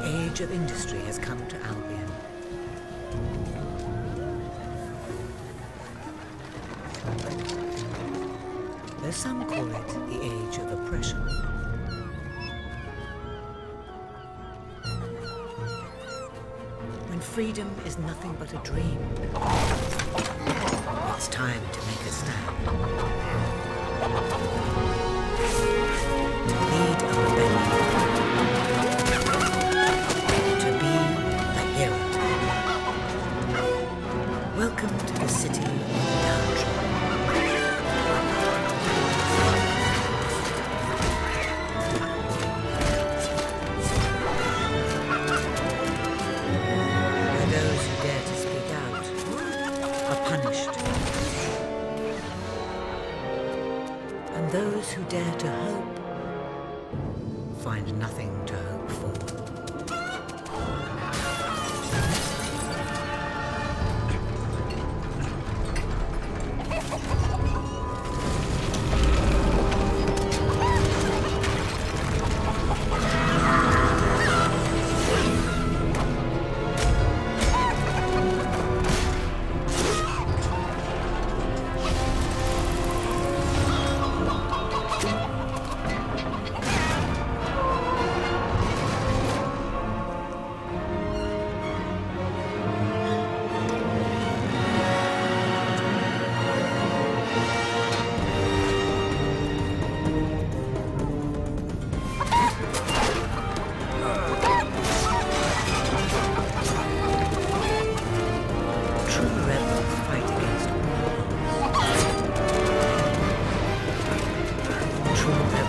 age of industry has come to Albion. Though some call it the age of oppression. When freedom is nothing but a dream, it's time to punished. And those who dare to hope find nothing to hope for. true rebels fight against all. True